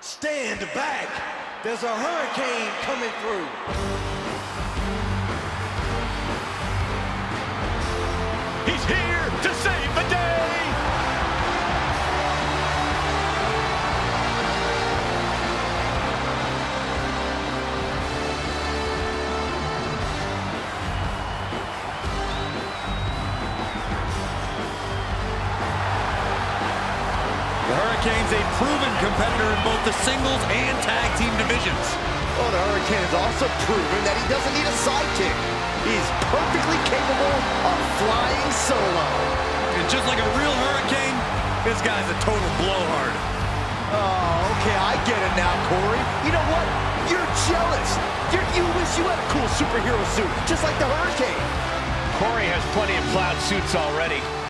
Stand back. There's a hurricane coming through. He's here The Hurricanes a proven competitor in both the singles and tag team divisions. Well, the Hurricane has also proven that he doesn't need a sidekick. He's perfectly capable of flying solo. And just like a real Hurricane, this guy's a total blowhard. Oh, okay, I get it now, Corey. You know what? You're jealous. You're, you wish you had a cool superhero suit, just like the Hurricane. Corey has plenty of cloud suits already.